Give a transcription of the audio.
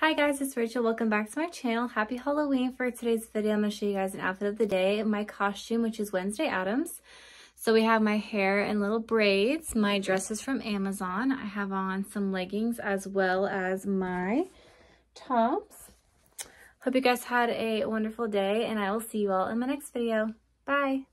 Hi guys, it's Rachel. Welcome back to my channel. Happy Halloween. For today's video, I'm going to show you guys an outfit of the day. My costume, which is Wednesday Addams. So we have my hair in little braids. My dress is from Amazon. I have on some leggings as well as my tops. Hope you guys had a wonderful day and I will see you all in my next video. Bye.